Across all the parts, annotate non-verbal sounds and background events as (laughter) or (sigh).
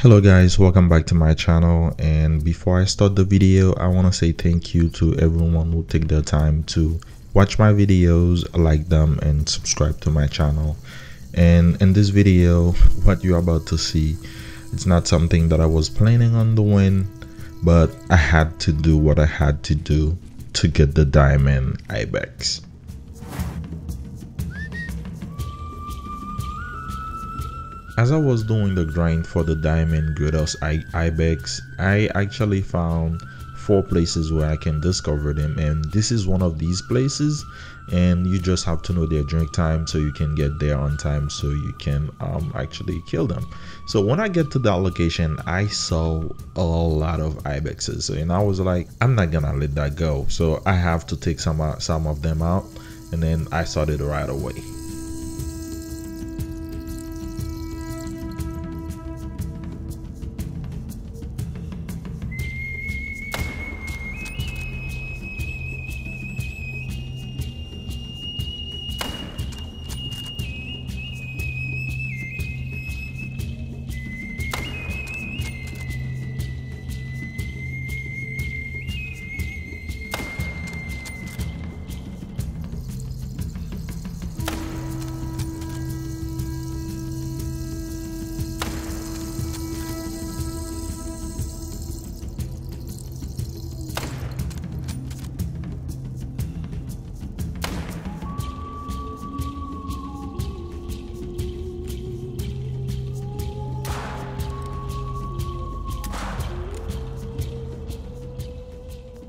hello guys. Welcome back to my channel. And before i start the video i want to say thank you to everyone who take their time to watch my videos like them and subscribe to my channel. And in this video what you're about to see it's not something that i was planning on doing but i had to do what i had to do to get the diamond ibex as I was doing the grind for the diamond Gredos I Ibex, I actually found four places where I can discover them. And this is one of these places. And you just have to know their drink time so you can get there on time so you can um, actually kill them. So when i get to that location i saw a lot of ibexes. And i was like i'm not gonna let that go. So i have to take some uh, some of them out. And then i started right away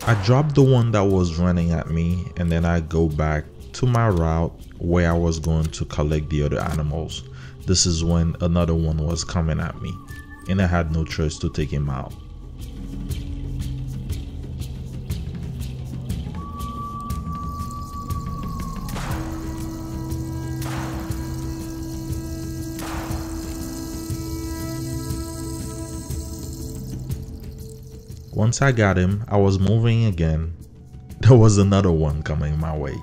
I drop the one that was running at me and then I go back to my route where I was going to collect the other animals. This is when another one was coming at me and I had no choice to take him out. Once I got him, I was moving again. There was another one coming my way.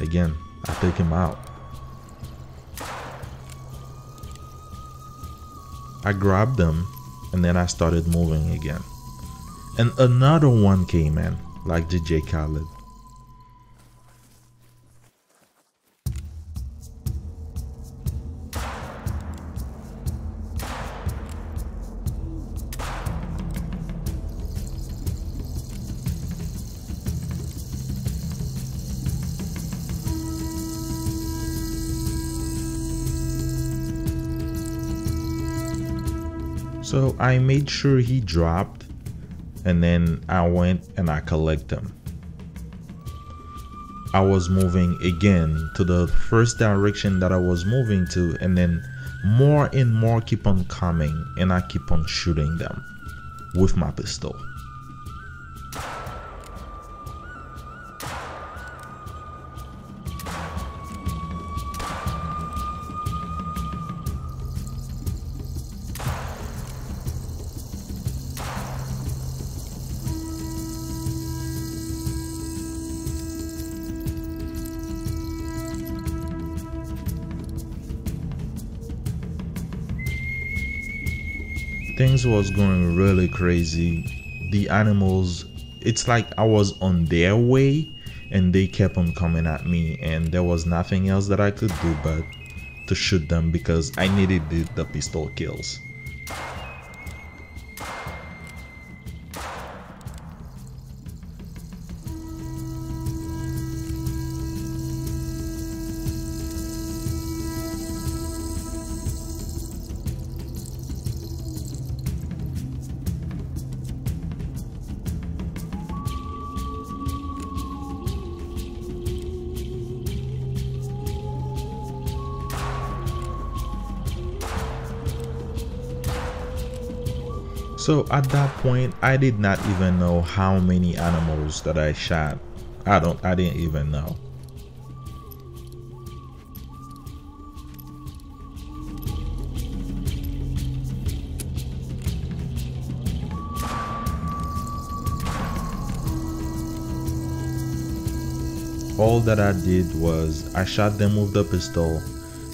Again, I take him out. I grabbed them and then I started moving again. And another one came in, like DJ Khaled. So I made sure he dropped and then I went and I collect them. I was moving again to the first direction that I was moving to and then more and more keep on coming and I keep on shooting them with my pistol. Things was going really crazy. The animals it's like i was on their way and they kept on coming at me and there was nothing else that i could do but to shoot them because i needed the, the pistol kills So at that point, I did not even know how many animals that I shot. I don't, I didn't even know. All that I did was I shot them with the pistol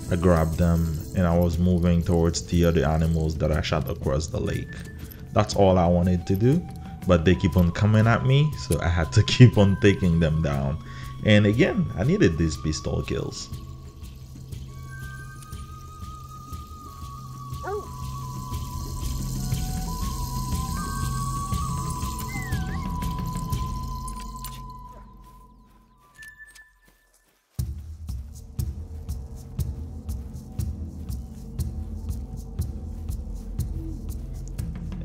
I grabbed them and I was moving towards the other animals that I shot across the lake. That's all I wanted to do, but they keep on coming at me, so I had to (laughs) keep on taking them down. And again, I needed these pistol kills.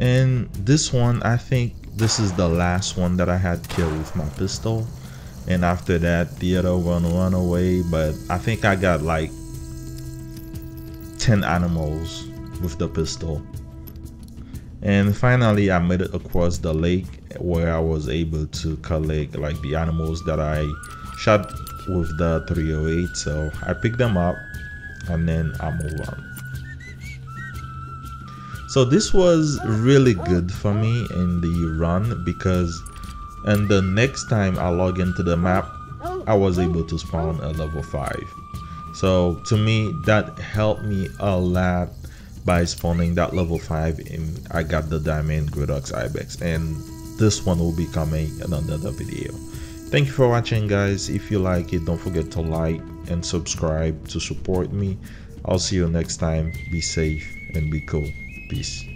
And this one I think this is the last one that I had killed with my pistol. And after that the other one run away. But I think I got like 10 animals with the pistol. And finally I made it across the lake where I was able to collect like the animals that I shot with the 308 so I picked them up and then I move on so this was really good for me in the run because and the next time I log into the map, I was able to spawn a level 5. So to me, that helped me a lot by spawning that level 5 and I got the diamond Gredos Ibex and this one will be coming in another video. Thank you for watching guys. If you like it, don't forget to like and subscribe to support me. I'll see you next time. Be safe and be cool. Peace.